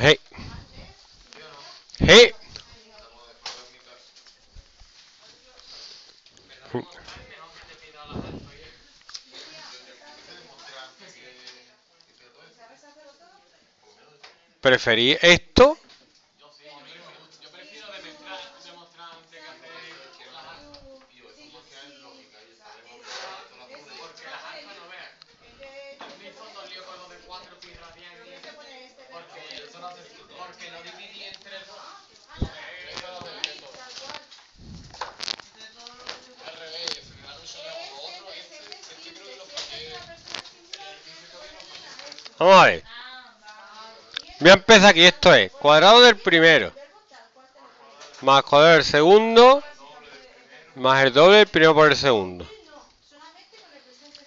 Hey. Hey. ¿Preferí esto? Lo dividí lo fallé. Vamos a ver. Voy a empezar aquí. Esto es cuadrado del primero. Más cuadrado del segundo. Más el doble del primero por el segundo.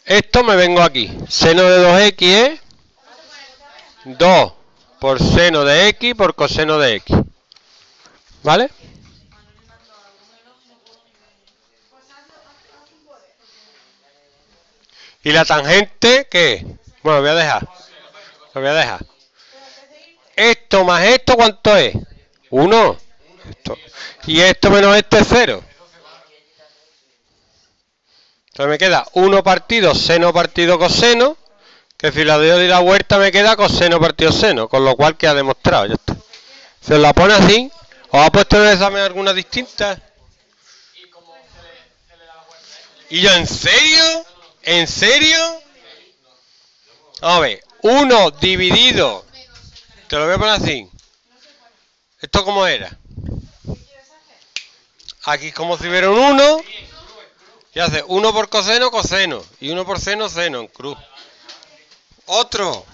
Esto me vengo aquí. Seno de 2x es 2 por seno de x por coseno de x. ¿Vale? ¿Y la tangente qué? Bueno, lo voy a dejar. Lo voy a dejar. Esto más esto, ¿cuánto es? 1. Esto. Y esto menos este es 0. Entonces me queda 1 partido seno partido coseno. Que si la doy la vuelta me queda coseno partido seno. Con lo cual queda demostrado. Ya está. Se la pone así. ¿Os ha puesto en el examen alguna distinta? Y como se le, se le da la vuelta a esto, ¿Y yo en serio? ¿En serio? A ver. 1 dividido. Te lo voy a poner así. ¿Esto cómo era? Aquí es como si hubiera un 1. Y hace 1 por coseno, coseno. Y 1 por seno, seno, en cruz. Otro.